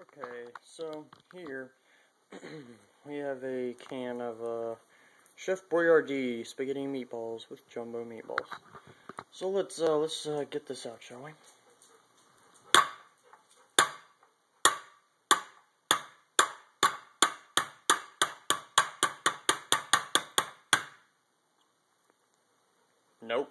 Okay, so here we have a can of uh, Chef Boyardee spaghetti meatballs with jumbo meatballs. So let's uh, let's uh, get this out, shall we? Nope.